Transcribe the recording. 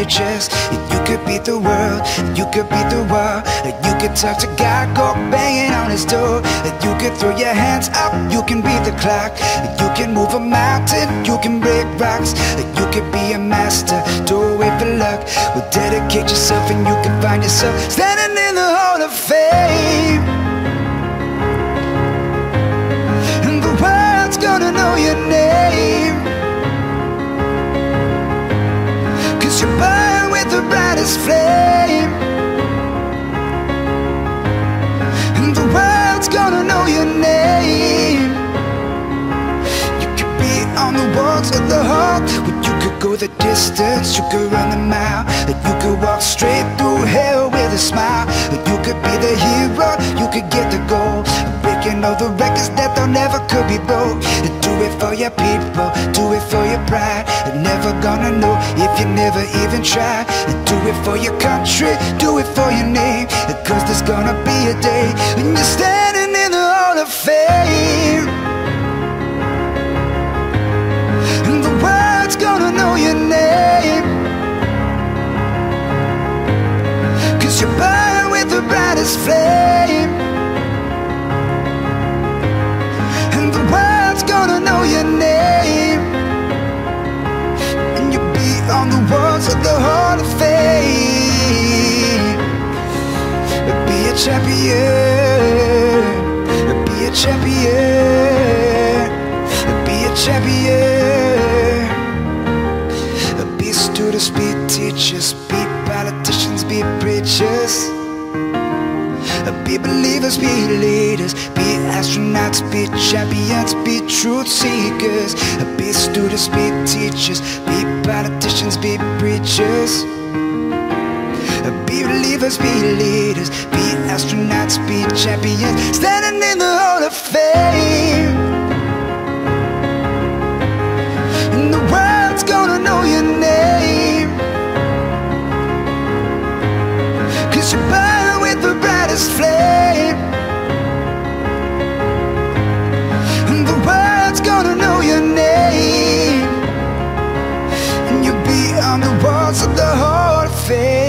your chest. You could beat the world, you could beat the world. You could talk to God, go banging on his door. You could throw your hands up, you can beat the clock. You can move a mountain, you can break rocks. You could be a master, don't wait for luck. Well, dedicate yourself and you can find yourself standing in the Hall of Fame. The hall. But you could go the distance, you could run the mile. That you could walk straight through hell with a smile. That you could be the hero, you could get the goal. Breaking all the records that they'll never could be broke. Do it for your people, do it for your pride. You're never gonna know if you never even try. Do it for your country, do it for your name. Cause there's gonna be a day when you're standing in the Hall of Fame. Flame And the world's gonna know your name. And you'll be on the walls of the Hall of Fame. Be a champion. Be a champion. Be a champion. Be students, be teachers Be politicians, be preachers Be believers, be leaders Be astronauts, be champions Be truth seekers. Be students, be teachers Be politicians, be preachers. Be believers, be leaders, be astronauts, be champions, standing in the Hall of Fame. faith.